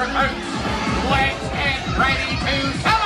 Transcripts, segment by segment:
Recruits, let's ready to celebrate!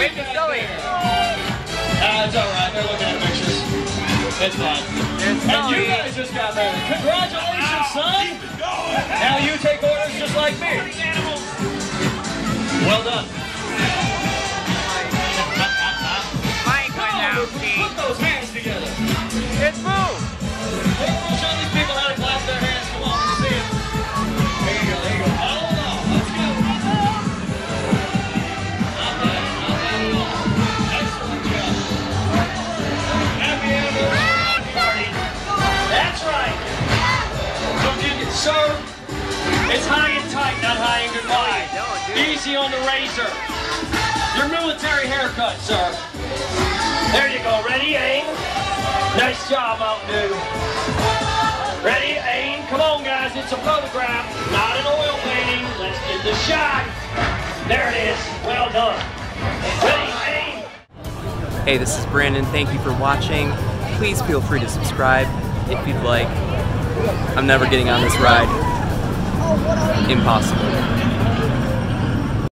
Wait, Miss Sully. Uh, it's alright, they're looking at pictures. It's fine. It's And you guys just got married. Congratulations, son! Now you take orders just like me. Well done. Served? It's high and tight, not high and goodbye. Easy on the razor. Your military haircut, sir. There you go. Ready, aim. Nice job, Mountain Dew. Ready, aim. Come on, guys. It's a photograph, not an oil painting. Let's get the shot. There it is. Well done. Ready, aim. Hey, this is Brandon. Thank you for watching. Please feel free to subscribe if you'd like. I'm never getting on this ride. Impossible.